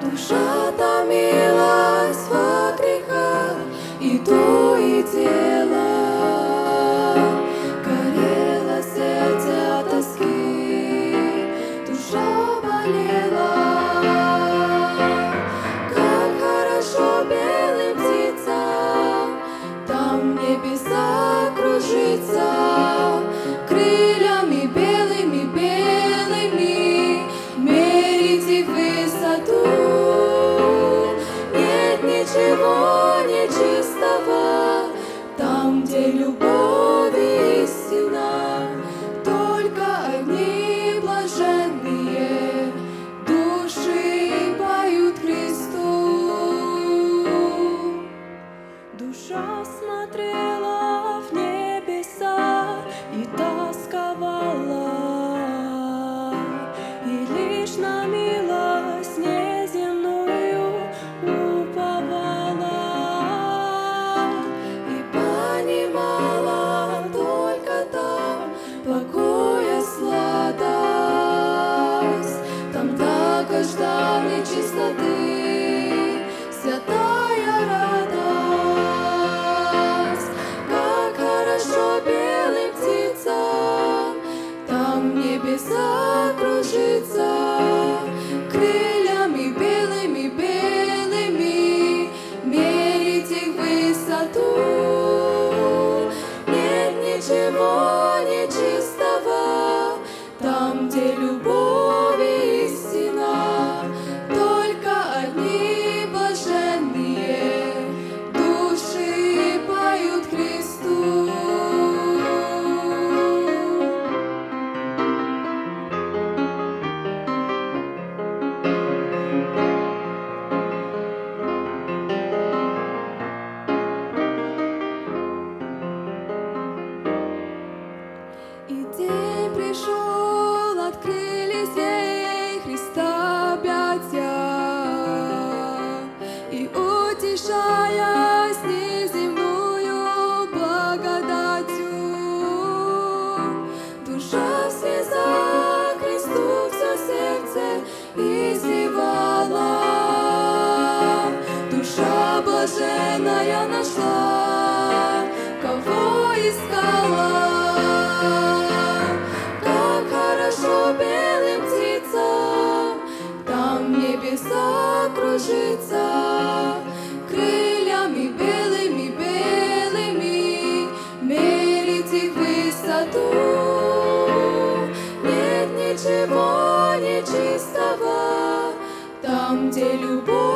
Душа томилась во грехах, и то и дело нечистого там, где любовь истина, только одни блаженные души поют Христу. Душа смотрела в небеса и тосковала, хорошо блаженная нашла, кого искала. Как хорошо белым птицам там небеса кружится, крыльями белыми, белыми мерить их высоту. Нет ничего нечистого там, где любовь